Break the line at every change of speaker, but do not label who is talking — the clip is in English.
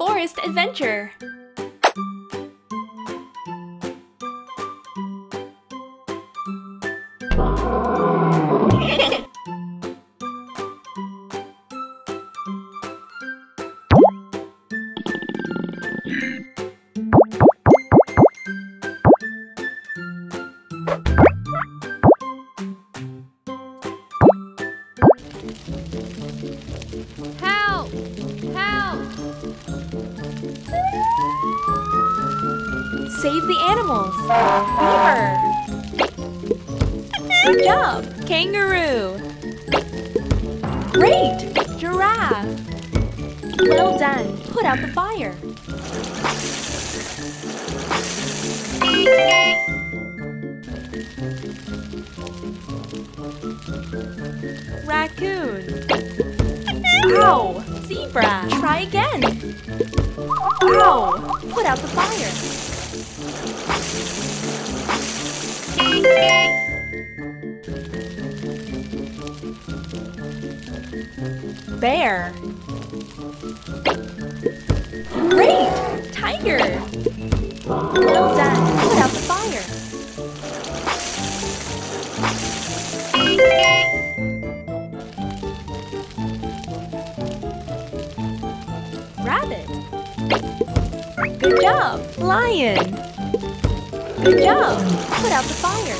forest adventure. Save the animals. Beaver. Good job. Kangaroo. Great. Giraffe. Well done. Put out the fire. Raccoon. Ow! Zebra. Try again. Ow! Put out the fire. Bear. Great! Tiger. Well done. Put out the fire. Rabbit. Good job. Lion. Good job. Put out the fire.